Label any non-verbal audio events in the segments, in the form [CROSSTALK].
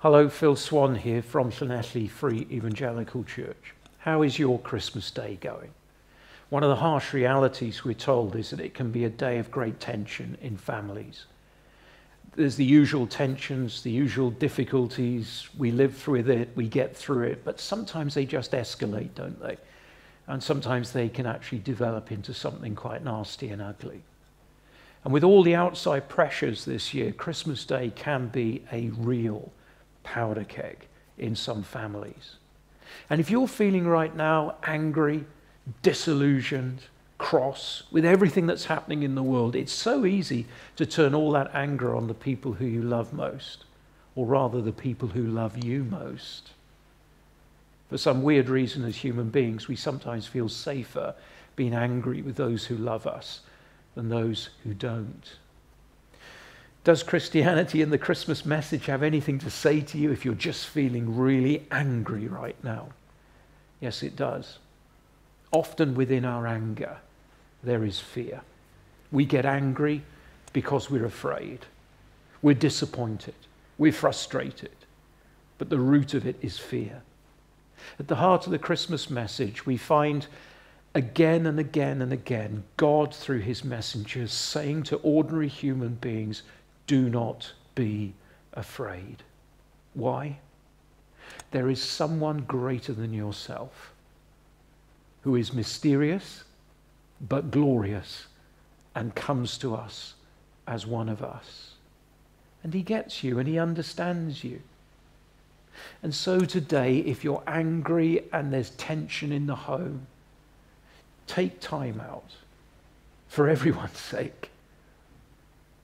Hello, Phil Swann here from Llanelli Free Evangelical Church. How is your Christmas day going? One of the harsh realities we're told is that it can be a day of great tension in families. There's the usual tensions, the usual difficulties. We live through it, we get through it, but sometimes they just escalate, don't they? And sometimes they can actually develop into something quite nasty and ugly. And with all the outside pressures this year, Christmas Day can be a real powder keg in some families. And if you're feeling right now angry, disillusioned, cross with everything that's happening in the world, it's so easy to turn all that anger on the people who you love most, or rather the people who love you most. For some weird reason, as human beings, we sometimes feel safer being angry with those who love us than those who don't. Does Christianity and the Christmas message have anything to say to you if you're just feeling really angry right now? Yes, it does. Often within our anger, there is fear. We get angry because we're afraid. We're disappointed. We're frustrated. But the root of it is fear. At the heart of the Christmas message, we find again and again and again God, through his messengers, saying to ordinary human beings, do not be afraid. Why? There is someone greater than yourself who is mysterious but glorious and comes to us as one of us. And he gets you and he understands you. And so today, if you're angry and there's tension in the home, take time out for everyone's [LAUGHS] sake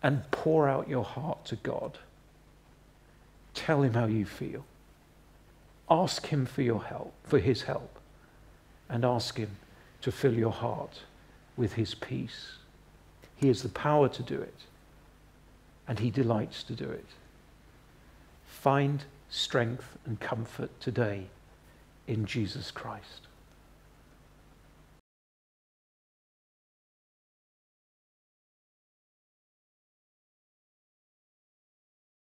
and pour out your heart to God. Tell him how you feel. Ask him for your help, for his help, and ask him to fill your heart with his peace. He has the power to do it, and he delights to do it. Find strength and comfort today in Jesus Christ.